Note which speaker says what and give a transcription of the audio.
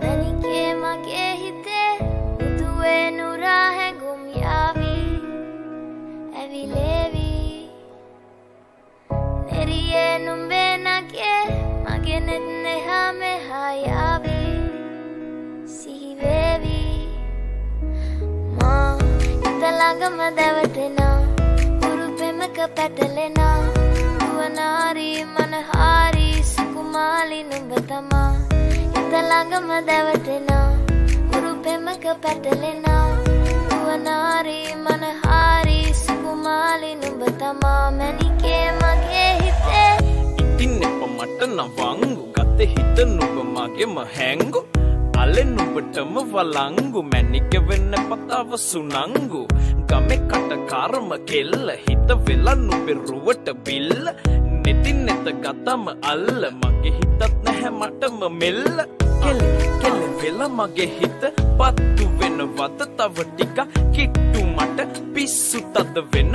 Speaker 1: මැනිකේ මගේ හිතේ මුතුවේ නුරා හැඟුම් යාවී ඇවිලේවී නෙරියේ නුම්බේ නගේ මගේ නෙත් නෙහා මෙහා යාවී සිහිවේවී මා හිතළඟම දැවටෙනා උරු පෙමක පැටලෙනා නුවනාරී මනහාරී සුකුමාලි නුඹ තමා හිතළඟම දැවටෙනා. උරු පෙමක පැටලෙනා. නුවනාරී මනහාරී සුකුමාලි නුඹ තමා මැනිකේ මගේ හිතේ.
Speaker 2: ඉතින් එප මට නවංගු ගත හිත නුඹ මගෙම හැංගු. අලෙ නුඹටම වලංගු මැනික වෙන්න පතාව සුනංගු. ගමෙ කට කරම කෙල්ල හිත වෙලා නුඹේ රුවට බිල්ල. නෙතින් නෙත ගතම අල්ල. මගේ හිතත් නැහැ මටම මෙල්ල. කෙලෙ කෙලෙ. වෙලා මගේ හිත පත්තු වෙනවද තව ටික කිට්ටු මට පිස්සු තද වෙන